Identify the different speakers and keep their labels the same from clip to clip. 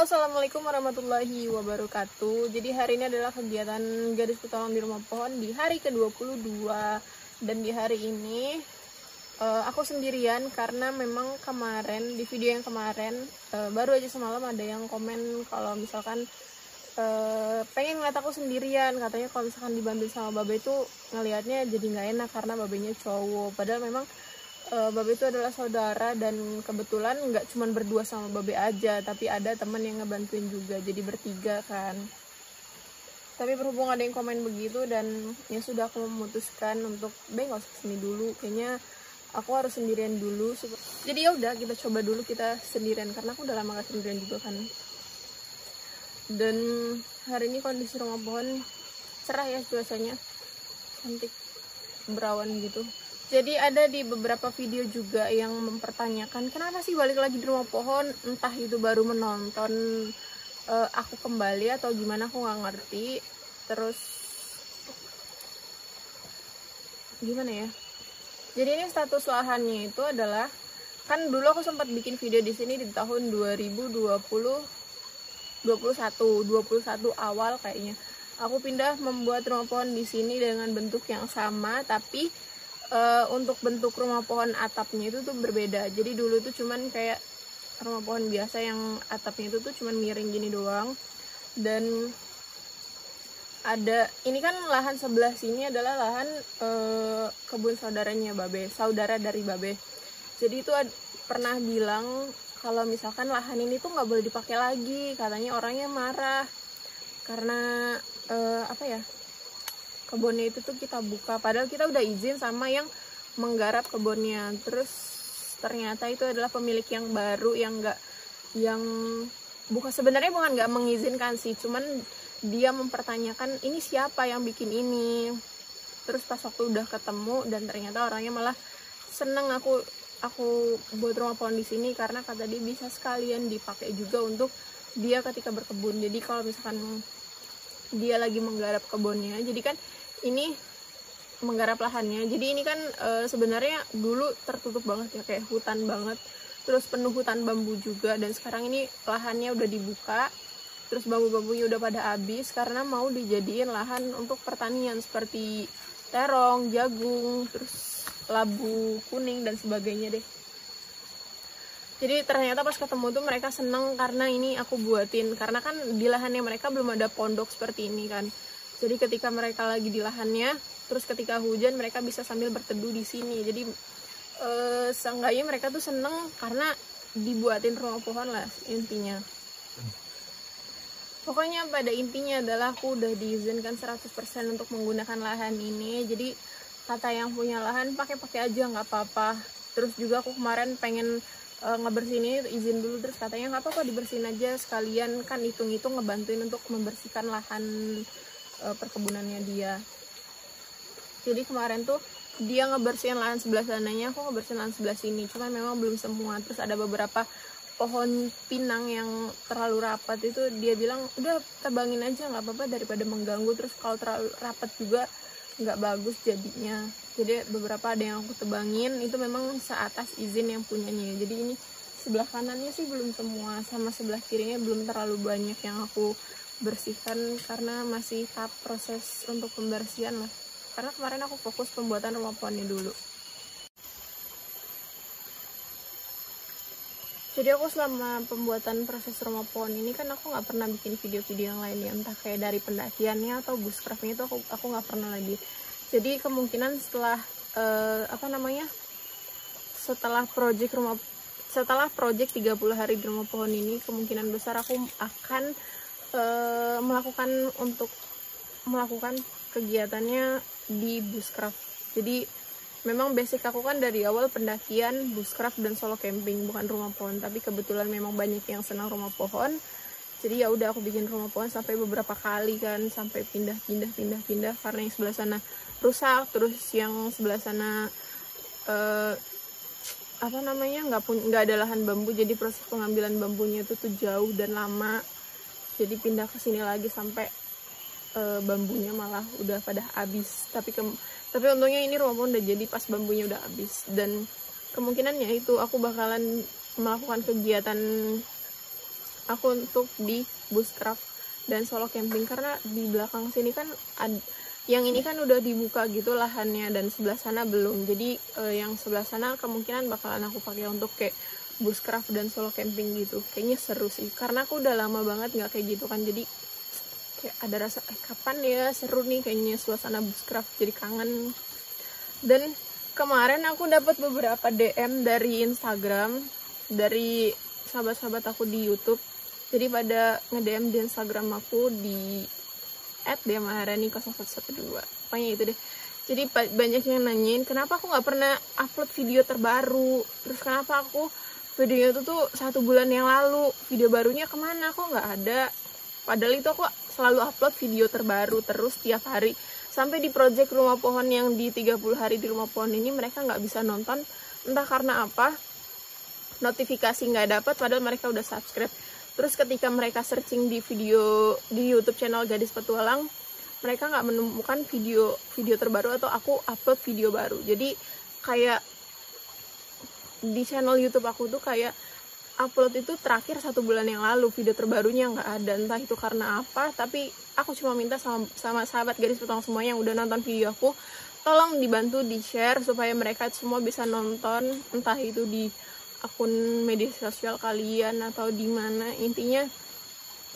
Speaker 1: Assalamualaikum warahmatullahi wabarakatuh. Jadi hari ini adalah kegiatan gadis petualang di rumah pohon di hari ke-22. Dan di hari ini uh, aku sendirian karena memang kemarin di video yang kemarin uh, baru aja semalam ada yang komen kalau misalkan uh, pengen ngeliat aku sendirian. Katanya kalau misalkan dibantu sama babe itu ngelihatnya jadi nggak enak karena babenya cowok. Padahal memang uh, Babe itu adalah saudara dan kebetulan nggak cuma berdua sama Babe aja tapi ada teman yang ngebantuin juga jadi bertiga kan. Tapi berhubung ada yang komen begitu dan ya sudah aku memutuskan untuk Be nggak usah sini dulu kayaknya aku harus sendirian dulu. Jadi ya udah kita coba dulu kita sendirian karena aku udah lama gak sendirian juga kan. Dan hari ini kondisi rumah pohon cerah ya cuacanya. Cantik berawan gitu jadi ada di beberapa video juga yang mempertanyakan kenapa sih balik lagi di rumah pohon entah itu baru menonton uh, aku kembali atau gimana aku nggak ngerti. Terus gimana ya? Jadi ini status lahannya itu adalah kan dulu aku sempat bikin video di sini di tahun 2020 21 21 awal kayaknya. Aku pindah membuat rumah pohon di sini dengan bentuk yang sama tapi uh, untuk bentuk rumah pohon atapnya itu tuh berbeda. Jadi dulu tuh cuman kayak rumah pohon biasa yang atapnya itu tuh cuman miring gini doang. Dan ada ini kan lahan sebelah sini adalah lahan uh, kebun saudaranya babe saudara dari babe. Jadi itu ad, pernah bilang kalau misalkan lahan ini tuh nggak boleh dipakai lagi katanya orangnya marah. Karena uh, apa ya kebunnya itu tuh kita buka. Padahal kita udah izin sama yang menggarap kebunnya. Terus ternyata itu adalah pemilik yang baru yang enggak yang bukan sebenarnya bukan nggak mengizinkan sih. Cuman dia mempertanyakan ini siapa yang bikin ini? Terus pas waktu udah ketemu dan ternyata orangnya malah seneng aku aku buat rumah pohon di sini karena kata dia bisa sekalian dipakai juga untuk dia ketika berkebun. Jadi kalau misalkan dia lagi menggarap kebunnya. Jadi kan ini menggarap lahannya. Jadi ini kan e, sebenarnya dulu tertutup banget ya kayak hutan banget. Terus penuh hutan bambu juga. Dan sekarang ini lahannya udah dibuka. Terus bambu-bambunya udah pada habis karena mau dijadiin lahan untuk pertanian seperti terong, jagung, terus labu kuning dan sebagainya deh. Jadi ternyata pas ketemu tuh mereka seneng karena ini aku buatin. Karena kan di lahannya mereka belum ada pondok seperti ini kan. Jadi ketika mereka lagi di lahannya terus ketika hujan mereka bisa sambil berteduh di sini. Jadi eh, seenggaknya mereka tuh seneng karena dibuatin rumah pohon lah intinya. Pokoknya pada intinya adalah aku udah diizinkan 100% untuk menggunakan lahan ini. Jadi kata yang punya lahan pakai-pakai aja nggak apa-apa. Terus juga aku kemarin pengen uh, ngebersihin izin dulu. Terus katanya nggak apa-apa dibersihin aja sekalian. Kan hitung-hitung ngebantuin untuk membersihkan lahan uh, perkebunannya dia. Jadi kemarin tuh dia ngebersihin lahan sebelah sananya aku ngebersihin lahan sebelah sini. Cuman memang belum semua. Terus ada beberapa pohon pinang yang terlalu rapat itu dia bilang udah tebangin aja nggak apa-apa daripada mengganggu. Terus kalau terlalu rapat juga nggak bagus jadinya jadi beberapa ada yang aku tebangin itu memang seatas izin yang punyanya. Jadi ini sebelah kanannya sih belum semua sama sebelah kirinya belum terlalu banyak yang aku bersihkan karena masih tahap proses untuk pembersihan lah. Karena kemarin aku fokus pembuatan rumah pohonnya dulu. Jadi aku selama pembuatan proses rumah pohon ini kan aku nggak pernah bikin video-video yang lain ya entah kayak dari pendakiannya atau bushcraftnya itu aku aku nggak pernah lagi jadi kemungkinan setelah uh, apa namanya setelah project rumah setelah project 30 hari di rumah pohon ini kemungkinan besar aku akan uh, melakukan untuk melakukan kegiatannya di bushcraft. Jadi memang basic aku kan dari awal pendakian bushcraft dan solo camping bukan rumah pohon. Tapi kebetulan memang banyak yang senang rumah pohon jadi ya udah aku bikin rumah pohon sampai beberapa kali kan sampai pindah pindah pindah pindah karena yang sebelah sana rusak terus yang sebelah sana uh, apa namanya nggak pun nggak ada lahan bambu jadi proses pengambilan bambunya itu tuh jauh dan lama. Jadi pindah ke sini lagi sampai e, bambunya malah udah pada habis. Tapi ke, tapi untungnya ini rumah pun udah jadi pas bambunya udah habis. Dan kemungkinannya itu aku bakalan melakukan kegiatan aku untuk di bushcraft dan solo camping. Karena di belakang sini kan ad, yang ini kan udah dibuka gitu lahannya dan sebelah sana belum. Jadi eh, yang sebelah sana kemungkinan bakalan aku pakai untuk kayak bushcraft dan solo camping gitu. Kayaknya seru sih. Karena aku udah lama banget nggak kayak gitu kan. Jadi kayak ada rasa eh kapan ya? Seru nih kayaknya suasana bushcraft jadi kangen. Dan kemarin aku dapat beberapa DM dari Instagram dari sahabat-sahabat aku di YouTube jadi pada nge-DM di Instagram aku di at dia Maharani 0112 pokoknya itu deh. Jadi banyak yang nanyain kenapa aku nggak pernah upload video terbaru? Terus kenapa aku videonya itu tuh satu bulan yang lalu? Video barunya ke mana? Kok nggak ada? Padahal itu aku selalu upload video terbaru terus tiap hari. Sampai di project rumah pohon yang di 30 hari di rumah pohon ini mereka nggak bisa nonton. Entah karena apa notifikasi nggak dapat padahal mereka udah subscribe terus ketika mereka searching di video di YouTube channel gadis petualang mereka nggak menemukan video video terbaru atau aku upload video baru. Jadi kayak di channel YouTube aku tuh kayak upload itu terakhir satu bulan yang lalu video terbarunya nggak ada. Entah itu karena apa tapi aku cuma minta sama, sama sahabat gadis petualang semua yang udah nonton video aku tolong dibantu di share supaya mereka semua bisa nonton entah itu di akun media sosial kalian atau di mana intinya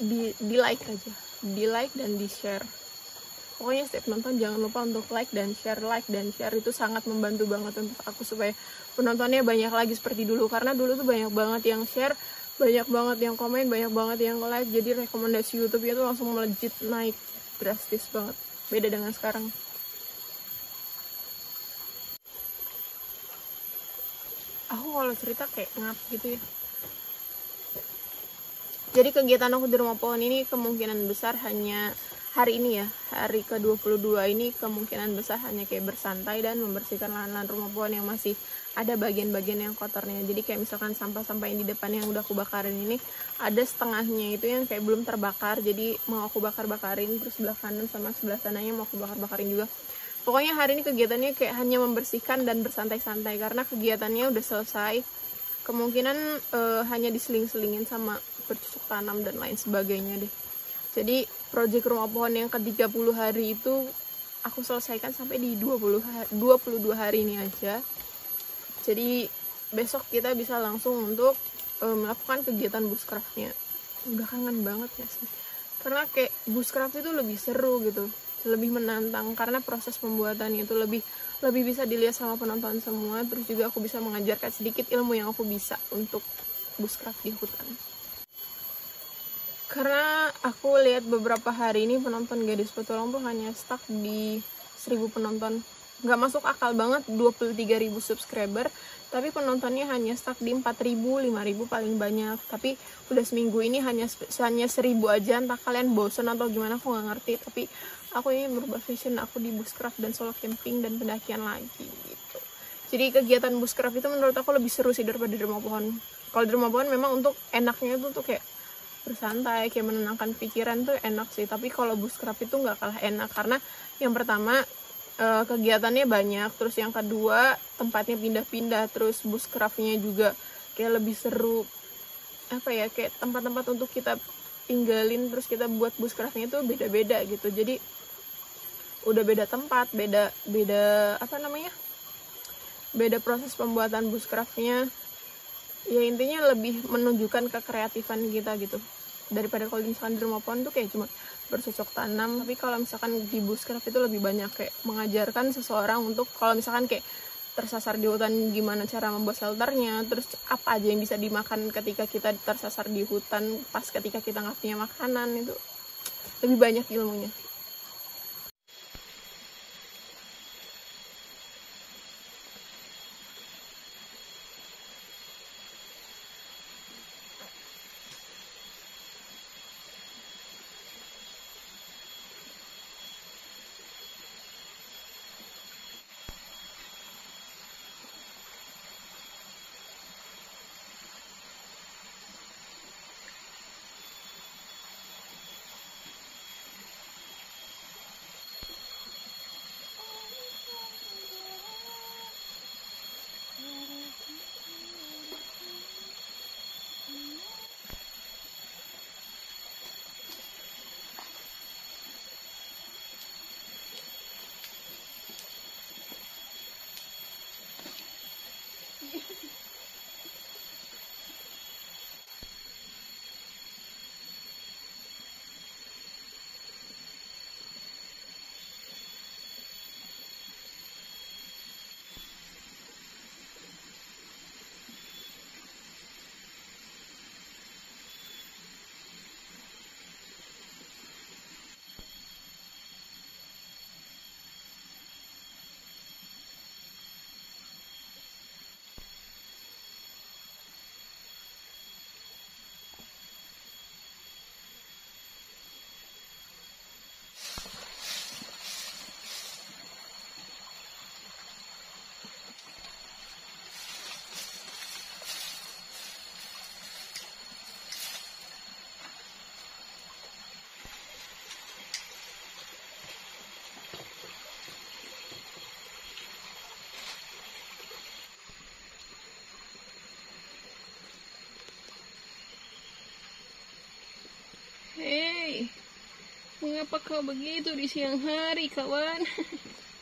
Speaker 1: di di like aja. Di like dan di share pokoknya setiap nonton jangan lupa untuk like dan share like dan share. Itu sangat membantu banget untuk aku supaya penontonnya banyak lagi seperti dulu. Karena dulu tuh banyak banget yang share banyak banget yang komen banyak banget yang like. Jadi rekomendasi YouTube itu langsung melejit naik drastis banget. Beda dengan sekarang aku kalau cerita kayak ngap gitu ya. Jadi kegiatan aku di rumah pohon ini kemungkinan besar hanya hari ini ya hari ke-22 ini kemungkinan besar hanya kayak bersantai dan membersihkan lahan-lahan rumah pohon yang masih ada bagian-bagian yang kotornya. Jadi kayak misalkan sampah-sampah yang di depan yang udah aku bakarin ini ada setengahnya itu yang kayak belum terbakar. Jadi mau aku bakar-bakarin terus sebelah kanan sama sebelah sananya mau aku bakar-bakarin juga pokoknya hari ini kegiatannya kayak hanya membersihkan dan bersantai-santai karena kegiatannya udah selesai. Kemungkinan uh, hanya diseling-selingin sama bercocok tanam dan lain sebagainya deh. Jadi proyek rumah pohon yang ke 30 hari itu aku selesaikan sampai di 20 hari, 22 hari ini aja. Jadi besok kita bisa langsung untuk uh, melakukan kegiatan bushcraftnya. Udah kangen banget ya sih karena kayak bushcraft itu lebih seru gitu lebih menantang. Karena proses pembuatannya itu lebih lebih bisa dilihat sama penonton semua. Terus juga aku bisa mengajarkan sedikit ilmu yang aku bisa untuk bushcraft di hutan. Karena aku lihat beberapa hari ini penonton gadis petualang tuh hanya stuck di 1000 penonton. Nggak masuk akal banget 23.000 subscriber tapi penontonnya hanya stuck di 4.000 5.000 paling banyak. Tapi udah seminggu ini hanya hanya 1000 aja. Entah kalian bosen atau gimana aku nggak ngerti. Tapi aku ingin merubah fashion. Aku di bushcraft dan solo camping dan pendakian lagi gitu. Jadi kegiatan bushcraft itu menurut aku lebih seru sih daripada di rumah pohon. Kalau di rumah pohon memang untuk enaknya itu tuh kayak bersantai kayak menenangkan pikiran tuh enak sih. Tapi kalau bushcraft itu nggak kalah enak. Karena yang pertama eh, kegiatannya banyak. Terus yang kedua tempatnya pindah-pindah. Terus bushcraftnya juga kayak lebih seru. Apa ya kayak tempat-tempat untuk kita tinggalin terus kita buat bushcraftnya itu beda-beda gitu. Jadi udah beda tempat beda beda apa namanya beda proses pembuatan bushcraftnya ya intinya lebih menunjukkan kekreatifan kita gitu. Daripada kalau misalkan di rumah pohon tuh kayak cuma bercocok tanam. Tapi kalau misalkan di bushcraft itu lebih banyak kayak mengajarkan seseorang untuk kalau misalkan kayak tersasar di hutan gimana cara membuat shelternya terus apa aja yang bisa dimakan ketika kita tersasar di hutan pas ketika kita nggak punya makanan itu lebih banyak ilmunya Kenapa kau begitu di siang hari, kawan?